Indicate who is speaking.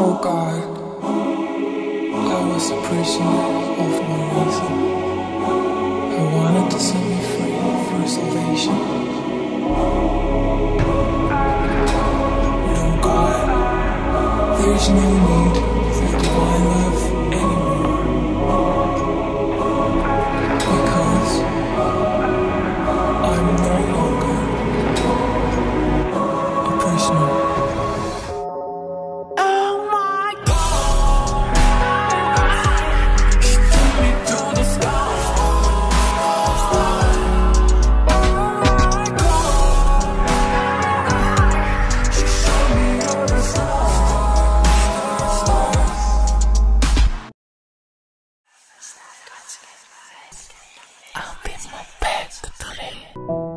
Speaker 1: Oh God, I was a prisoner of one reason. I wanted to set me free for salvation. No God, there's no need
Speaker 2: back today.